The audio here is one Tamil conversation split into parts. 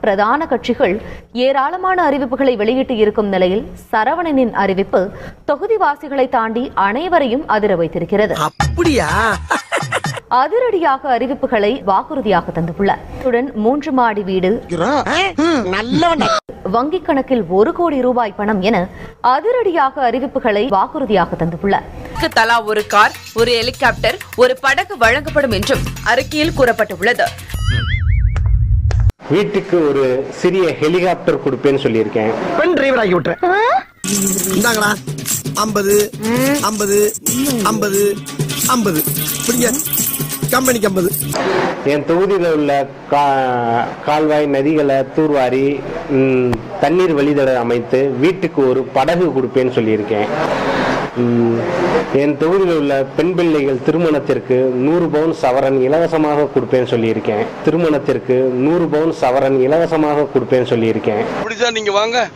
பிரதான கட்சிகள் ஏராளமான அறிவிப்புகளை வெளியிட்டு இருக்கும் நிலையில் சரவணனின் அறிவிப்பு தொகுதிவாசிகளை தாண்டி அனைவரையும் அதிர வைத்திருக்கிறது. அப்படியா? அதிரடியாக அறிவிப்புகளை வாக்குறுதியாக தந்துள்ளார். இத்துடன் மூன்று மாடி வீடு வங்கிக் கணக்கில் ஒரு கோடி ரூபாய் பணம் என அதிரடியாக அறிவிப்புகளை வாக்குறுதியாக தந்துள்ளார். தலா ஒரு கார் ஒரு ஹெலிகாப்டர் ஒரு படகு வழங்கப்படும் என்றும் அறிக்கையில் கூறப்பட்டுள்ளது. வீட்டுக்கு ஒரு சிறிய ஹெலிகாப்டர் கொடுப்பேன்னு சொல்லியிருக்கேன். பெண் டிரைவர் ஆகி விட்டுறேன் இந்தாங்களா ஐம்பது ஐம்பது ஐம்பது ஐம்பது. பிடிங்க கம்பெனிக்கு ஐம்பது. என் தொகுதியில் உள்ள கா கால்வாய் நதிகளை தூர்வாரி தண்ணீர் வழித்தட அமைத்து வீட்டுக்கு ஒரு படகு கொடுப்பேன்னு சொல்லியிருக்கேன். என் தொகுதியில் உள்ள பெண் பிள்ளைகள் திருமணத்திற்கு நூறு பவுன் சவரன் இலவசமாக கொடுப்பேன்னு சொல்லியிருக்கேன். திருமணத்திற்கு நூறு பவுன் சவரன் இலவசமாக கொடுப்பேன்னு சொல்லியிருக்கேன். அப்படிதான் நீங்க வாங்க.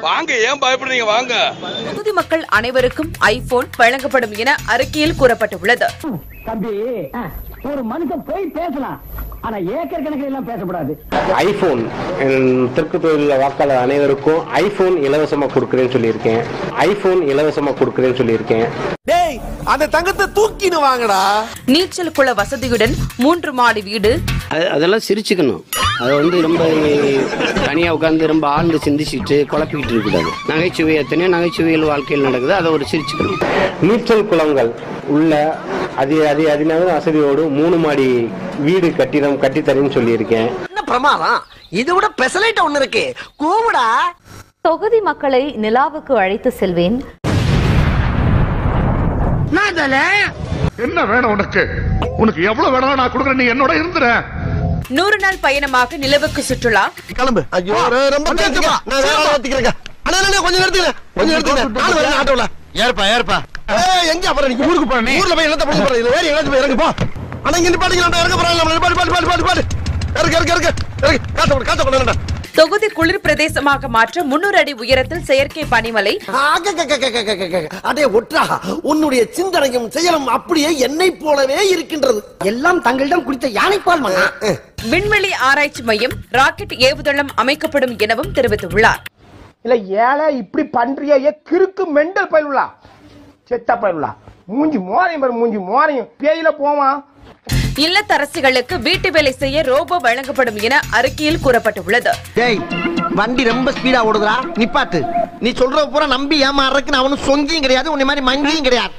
வாங்க ஏன் பயப்படுறீங்க? வாங்க. தொகுதி மக்கள் அனைவருக்கும் ஐபோன் வழங்கப்படும் என அறிக்கையில் கூறப்பட்டுள்ளது. தம்பி ஒரு மனுஷன் போய் பேசலாம். ஆனா ஏக்கர் கணக்கில் எல்லாம் பேசக்கூடாது ஐபோன் தெற்கு தொழில் வாக்காளர் அனைவருக்கும் ஐபோன் இலவசமாக கொடுக்குறேன்னு சொல்லியிருக்கேன். ஐபோன் இலவசமாக கொடுக்குறேன்னு சொல்லியிருக்கேன். டேய் அந்த தங்கத்தை தூக்கின்னு வாங்கடா. நீச்சல் குள வசதியுடன் மூன்று மாடி வீடு. அது- அதெல்லாம் சிரிச்சுக்கணும். அது வந்து ரொம்ப தனியா உட்காந்து ரொம்ப ஆழ்ந்து சிந்திச்சுட்டு குழப்பிக்கிட்டு இருக்கக்கூடாது நகைச்சுவை எத்தனையோ நகைச்சுவைகள் வாழ்க்கையில் நடக்குது. அதை ஒரு சிரிச்சுக்கணும் நீச்சல் குளங்கள் உள்ள அதி அதி அதிநவீன வசதியோடு மூணு மாடி வீடு கட்டிடம் கட்டித்தரேன்னு சொல்லியிருக்கேன். என்ன பிரமாதம்? இதை விட பெசலைட் ஒண்ணு இருக்கு. கூவுடா. தொகுதி மக்களை நிலாவுக்கு அழைத்து செல்வேன். என்ன வேணும் உனக்கு? உனக்கு எவ்வளவு வேணும் நான் கொடுக்குறேன். நீ என்னோட இருந்துற நூறு நாள் பயணமாக நிலவுக்கு சுற்றுலா. கிளம்பு. ஐயோ ரொம்ப. நான் வேற அண்ணா அண்ணா, கொஞ்சம் நிறுத்துங்க. கொஞ்சம் நிறுத்துங்க. நானும் வரேன் ஆட்டோல. ஏற்பா ஏற்பா ஏய், எங்க அப்புறம் நீங்க ஊருக்கு போறேன் ஊர்ல போய் என்னத்த பண்ண போறேன். இதுல வேற எங்கேயாச்சும் போய் இறங்கு போ. அண்ணா இங்க நிப்பாட்டிக்கலாம் இறங்க போறேன். நம்ம பாட்டு பாட்டு பாட்டு பாட்டு பாட்டு. இறக்கு இறக்கு இறக்கு. தொகுதி குளிர் பிரதேசமாக மாற்ற முன்னூறு அடி உயரத்தில் செயற்கை பனிமலை. அடே ஒற்றா உன்னுடைய சிந்தனையும் செயலும் அப்படியே என்னை போலவே இருக்கின்றது. எல்லாம் தங்களிடம் குடித்த யானைப்பால் மன்னா விண்வெளி ஆராய்ச்சி மையம் ராக்கெட் ஏவுதளம் அமைக்கப்படும் எனவும் தெரிவித்துள்ளார். இல்ல ஏழை இப்படி பண்றிய கிறுக்கு மெண்டல் பயிலுலா செத்த பயிலுலா மூஞ்சி மோரையும் மூஞ்சி மோரையும். பேயில போவான். இல்லத்தரசிகளுக்கு வீட்டு வேலை செய்ய ரோபோ வழங்கப்படும் என அறிக்கையில் கூறப்பட்டுள்ளது. வண்டி ரொம்ப ஸ்பீடா ஓடுதுடா. நிப்பாட்டு. நீ சொல்ற பூரா நம்பி ஏமாறதுக்கு அவனும் சொங்கியும் கிடையாது உன்னை மாதிரி மங்கியும் கிடையாது.